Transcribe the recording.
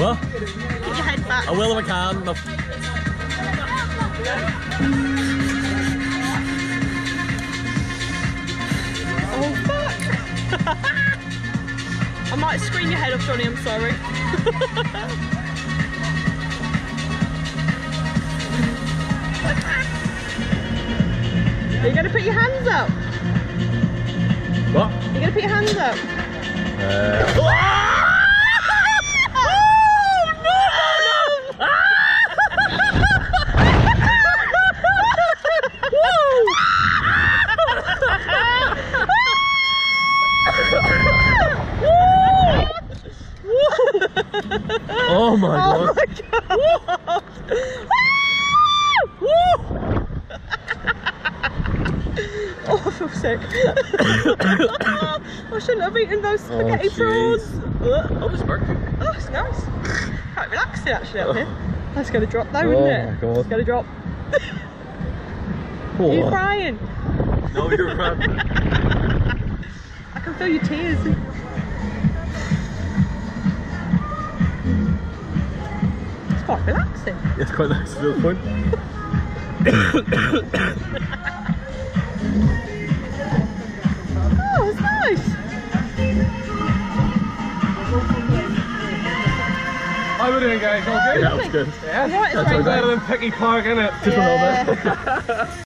What? Get your head back. I will if I can. No. Oh fuck! I might scream your head off, Jonny. I'm sorry. Are you gonna put your hands up? What? Are you gonna put your hands up? Uh, oh my god. Oh god. my god! oh, I feel sick. I shouldn't have eaten those oh, spaghetti jeez. prawns. Oh, it's working. Oh, it's nice. Quite relaxing actually up oh. here. That's gonna drop though, Oh isn't it? my God. It's gonna drop. Are you crying? No, you're right. I can feel your tears. Quite relaxing. It's quite nice to this point. Oh, it's nice. How we doing, guys? All good? Yeah, that's good. Yeah, Right, that's right. better than Picky Park, innit? Just a little bit. Yeah.